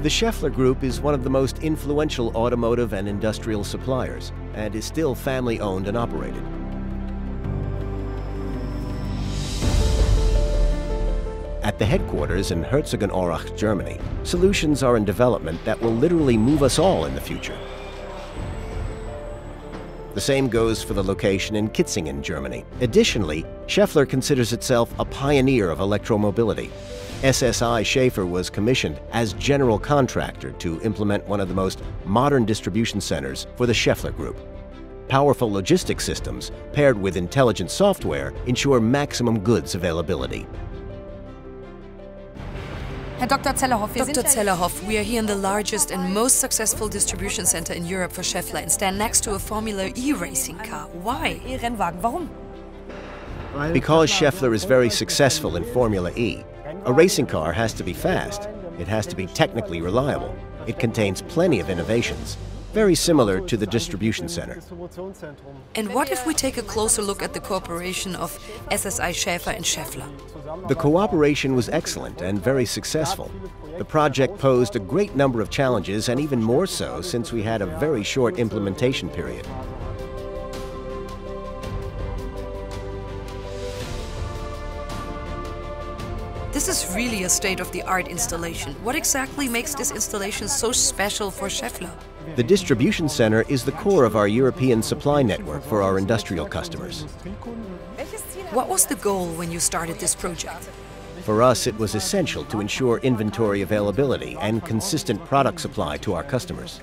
The Schaeffler Group is one of the most influential automotive and industrial suppliers and is still family owned and operated. At the headquarters in Herzogenaurach, Germany, solutions are in development that will literally move us all in the future. The same goes for the location in Kitzingen, Germany. Additionally, Schaeffler considers itself a pioneer of electromobility. SSI Schaefer was commissioned as general contractor to implement one of the most modern distribution centers for the Schaeffler Group. Powerful logistics systems paired with intelligent software ensure maximum goods availability. Herr Dr. Zellerhoff, wir Dr. Zellerhoff, we are here in the largest and most successful distribution center in Europe for Schaeffler and stand next to a Formula E racing car. Why? E-Rennwagen, warum? Because Schaeffler is very successful in Formula E, a racing car has to be fast. It has to be technically reliable. It contains plenty of innovations, very similar to the distribution center. And what if we take a closer look at the cooperation of SSI Schaefer and Schaeffler? The cooperation was excellent and very successful. The project posed a great number of challenges and even more so since we had a very short implementation period. This is really a state-of-the-art installation. What exactly makes this installation so special for Schaeffler? The distribution center is the core of our European supply network for our industrial customers. What was the goal when you started this project? For us, it was essential to ensure inventory availability and consistent product supply to our customers,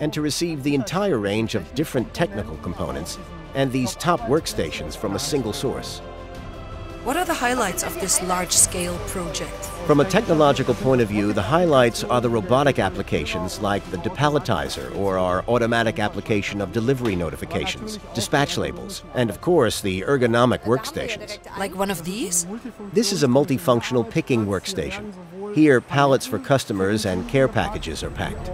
and to receive the entire range of different technical components and these top workstations from a single source. What are the highlights of this large-scale project? From a technological point of view, the highlights are the robotic applications like the depalletizer or our automatic application of delivery notifications, dispatch labels, and of course the ergonomic workstations. Like one of these? This is a multifunctional picking workstation. Here, pallets for customers and care packages are packed.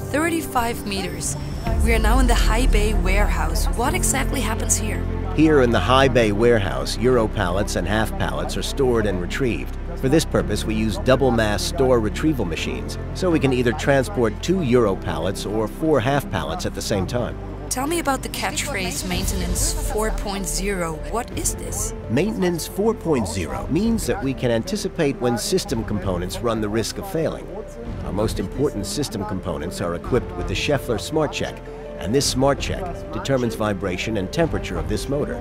Thirty-five meters. We are now in the high bay warehouse. What exactly happens here? Here in the high bay warehouse, Euro pallets and half pallets are stored and retrieved. For this purpose, we use double mast store retrieval machines, so we can either transport two Euro pallets or four half pallets at the same time. Tell me about the catchphrase Maintenance 4.0. What is this? Maintenance 4.0 means that we can anticipate when system components run the risk of failing. Our most important system components are equipped with the Schaeffler Smart Check, and this Smart Check determines vibration and temperature of this motor.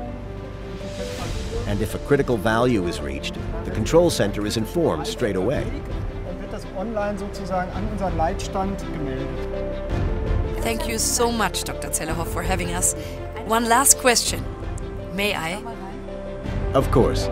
And if a critical value is reached, the control center is informed straight away. Thank you so much, Dr. Zellerhoff, for having us. One last question. May I? Of course.